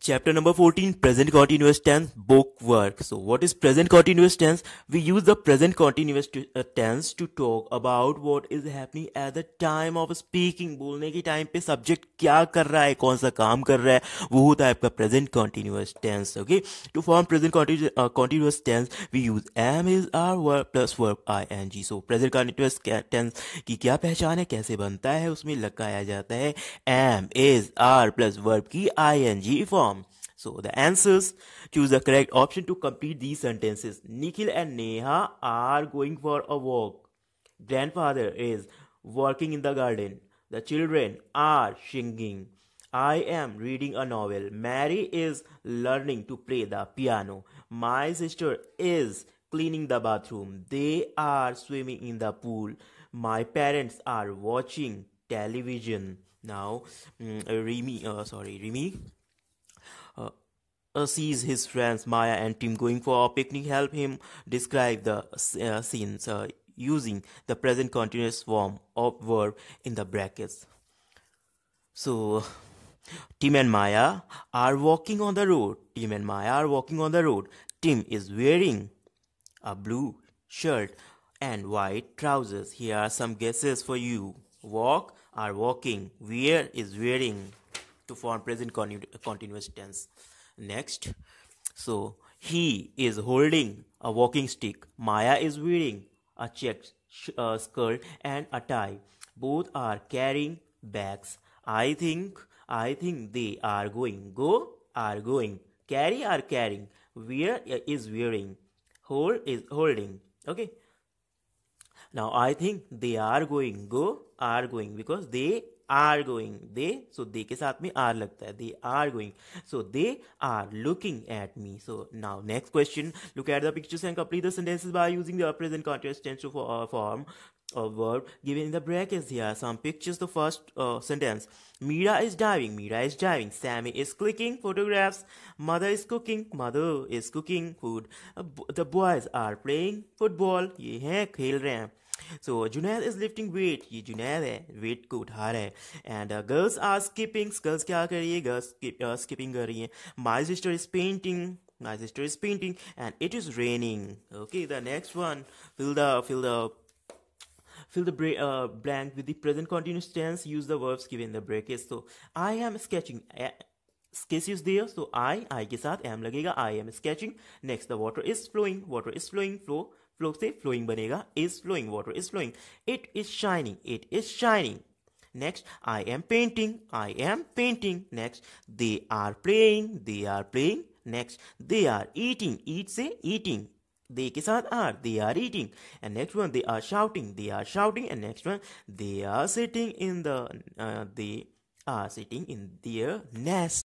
Chapter number 14 Present Continuous Tense Book Work. So, what is present continuous tense? We use the present continuous uh, tense to talk about what is happening at the time of speaking. बोलने के time पे subject क्या कर रहा है कौन सा काम कर रहा है वो होता है आपका present continuous tense. Okay, to form present continuous, uh, continuous tense, we use am is our verb plus verb ing. So, present continuous tense की क्या पहचान है कैसे बनता है उसमें लगाया जाता है am is are plus verb की ing So the answers choose the correct option to complete these sentences. Nikhil and Neha are going for a walk. Grandfather is working in the garden. The children are singing. I am reading a novel. Mary is learning to play the piano. My sister is cleaning the bathroom. They are swimming in the pool. My parents are watching television. Now, um, Remy, uh, sorry, Remy uh, uh, sees his friends Maya and Tim going for a picnic help him describe the uh, scenes uh, using the present continuous form of verb in the brackets. So, Tim and Maya are walking on the road. Tim and Maya are walking on the road. Tim is wearing a blue shirt and white trousers. Here are some guesses for you. Walk are walking. Wear is wearing to form present continuous tense. Next, so he is holding a walking stick. Maya is wearing a checked uh, skirt and a tie. Both are carrying bags. I think, I think they are going. Go are going. Carry are carrying. Wear is wearing. Hold is holding. Okay. Now I think they are going. Go are going because they are going they so they के साथ में are लगता है they are going so they are looking at me so now next question look at the pictures and complete the sentences by using the present continuous tense to uh, form a verb given in the brackets here some pictures the first uh, sentence mira is diving mira is diving sammy is clicking photographs mother is cooking mother is cooking food uh, the boys are playing football ये हैं खेल रहे हैं सो Junaid is lifting weight ये जुनैद है weight को उठा रहा है and girls are skipping girls क्या कर रही है गर्ल्स स्किपिंग कर रही है my sister is painting my sister is painting and it is raining okay the next one fill the fill the fill the uh, blank with the present continuous tense use the verbs given in the brackets so i am sketching sketch is there so i i के साथ am लगेगा i am sketching next the water is flowing water is flowing flow Flow से flowing बनेगा is flowing water is flowing it is shining it is shining next I am painting I am painting next they are playing they are playing next they are eating eat से eating they के साथ are they are eating and next one they are shouting they are shouting and next one they are sitting in the they are sitting in their nest